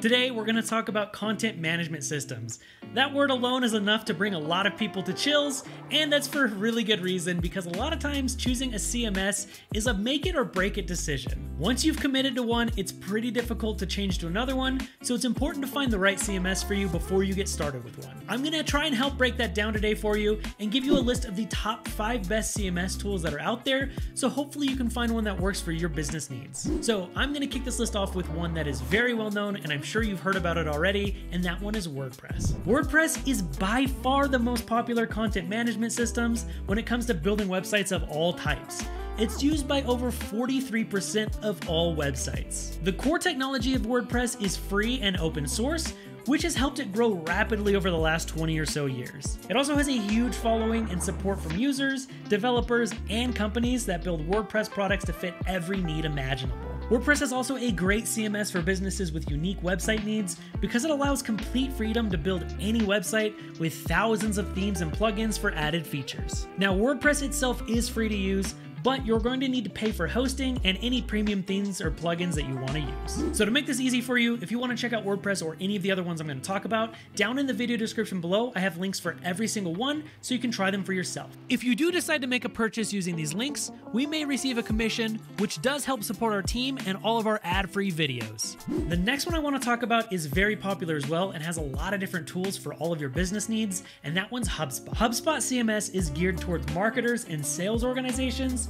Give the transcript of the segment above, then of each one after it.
Today, we're going to talk about content management systems. That word alone is enough to bring a lot of people to chills, and that's for a really good reason because a lot of times choosing a CMS is a make it or break it decision. Once you've committed to one, it's pretty difficult to change to another one, so it's important to find the right CMS for you before you get started with one. I'm going to try and help break that down today for you and give you a list of the top five best CMS tools that are out there, so hopefully you can find one that works for your business needs. So I'm going to kick this list off with one that is very well known and I'm sure you've heard about it already, and that one is WordPress. WordPress is by far the most popular content management systems when it comes to building websites of all types. It's used by over 43% of all websites. The core technology of WordPress is free and open source, which has helped it grow rapidly over the last 20 or so years. It also has a huge following and support from users, developers, and companies that build WordPress products to fit every need imaginable. WordPress is also a great CMS for businesses with unique website needs because it allows complete freedom to build any website with thousands of themes and plugins for added features. Now, WordPress itself is free to use, but you're going to need to pay for hosting and any premium themes or plugins that you want to use. So to make this easy for you, if you want to check out WordPress or any of the other ones I'm going to talk about, down in the video description below, I have links for every single one so you can try them for yourself. If you do decide to make a purchase using these links, we may receive a commission, which does help support our team and all of our ad-free videos. The next one I want to talk about is very popular as well and has a lot of different tools for all of your business needs, and that one's HubSpot. HubSpot CMS is geared towards marketers and sales organizations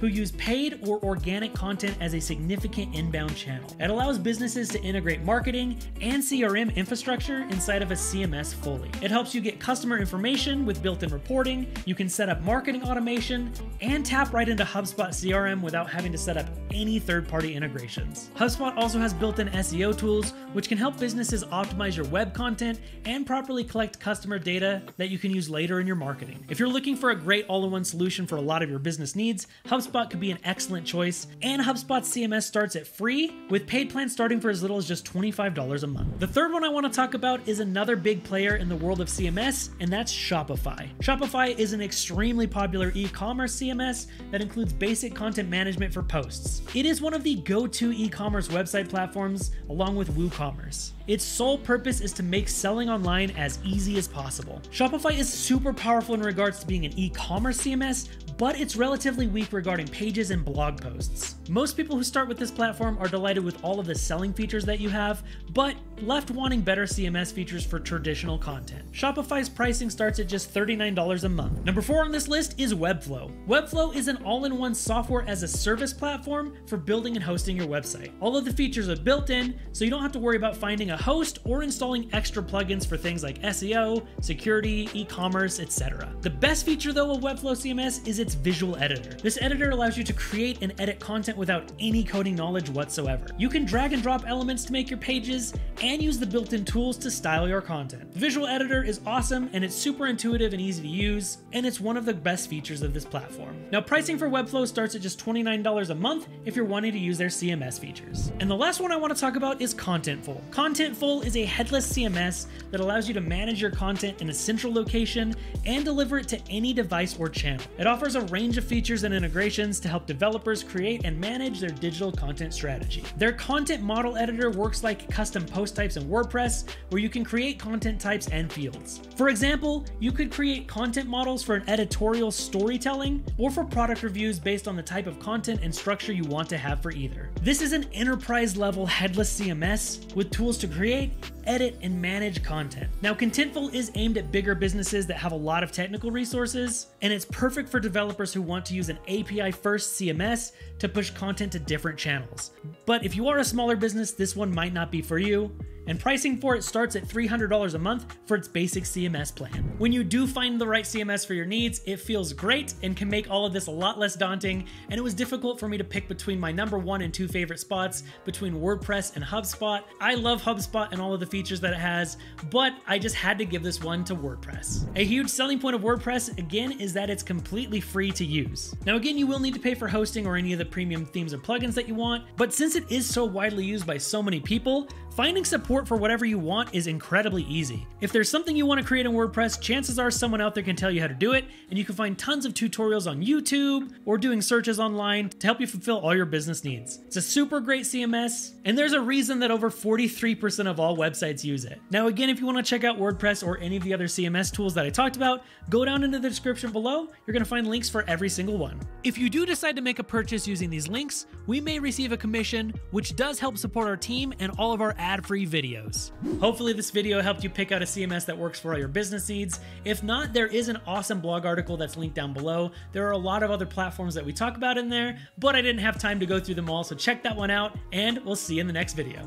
who use paid or organic content as a significant inbound channel. It allows businesses to integrate marketing and CRM infrastructure inside of a CMS fully. It helps you get customer information with built in reporting, you can set up marketing automation, and tap right into HubSpot CRM without having to set up any third party integrations. HubSpot also has built in SEO tools, which can help businesses optimize your web content and properly collect customer data that you can use later in your marketing. If you're looking for a great all in one solution for a lot of your business needs, HubSpot HubSpot could be an excellent choice, and HubSpot's CMS starts at free, with paid plans starting for as little as just $25 a month. The third one I want to talk about is another big player in the world of CMS, and that's Shopify. Shopify is an extremely popular e commerce CMS that includes basic content management for posts. It is one of the go to e commerce website platforms, along with WooCommerce. Its sole purpose is to make selling online as easy as possible. Shopify is super powerful in regards to being an e commerce CMS, but it's relatively weak regarding pages and blog posts. Most people who start with this platform are delighted with all of the selling features that you have, but left wanting better CMS features for traditional content. Shopify's pricing starts at just $39 a month. Number four on this list is Webflow. Webflow is an all in one software as a service platform for building and hosting your website. All of the features are built in, so you don't have to worry about finding a host or installing extra plugins for things like SEO, security, e commerce, etc. The best feature though of Webflow CMS is its visual editor. This editor allows you to create and edit content without any coding knowledge whatsoever. You can drag and drop elements to make your pages and use the built in tools to style your content. The visual editor is awesome and it's super intuitive and easy to use, and it's one of the best features of this platform. Now, pricing for Webflow starts at just $29 a month if you're wanting to use their CMS features. And the last one I want to talk about is Contentful. Contentful is a headless CMS that allows you to manage your content in a central location and deliver it to any device or channel. It offers a range of features and integrations to help developers create and manage their digital content strategy. Their content model editor works like custom post types in WordPress, where you can create content types and fields. For example, you could create content models for an editorial storytelling or for product reviews based on the type of content and structure you want to have for either. This is an enterprise level headless CMS with tools to create, edit, and manage content. Now, Contentful is aimed at bigger businesses that have a lot of technical resources, and it's perfect for developers who want to use an API first CMS to push content to different channels. But if you are a smaller business, this one might not be for you and pricing for it starts at $300 a month for its basic CMS plan. When you do find the right CMS for your needs, it feels great and can make all of this a lot less daunting, and it was difficult for me to pick between my number one and two favorite spots between WordPress and HubSpot. I love HubSpot and all of the features that it has, but I just had to give this one to WordPress. A huge selling point of WordPress, again, is that it's completely free to use. Now, again, you will need to pay for hosting or any of the premium themes or plugins that you want, but since it is so widely used by so many people, Finding support for whatever you want is incredibly easy. If there's something you want to create in WordPress, chances are someone out there can tell you how to do it, and you can find tons of tutorials on YouTube or doing searches online to help you fulfill all your business needs. It's a super great CMS, and there's a reason that over 43% of all websites use it. Now, again, if you want to check out WordPress or any of the other CMS tools that I talked about, go down into the description below. You're going to find links for every single one. If you do decide to make a purchase using these links, we may receive a commission, which does help support our team and all of our ad-free videos. Hopefully this video helped you pick out a CMS that works for all your business needs. If not, there is an awesome blog article that's linked down below. There are a lot of other platforms that we talk about in there, but I didn't have time to go through them all, so check that one out, and we'll see you in the next video.